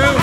do.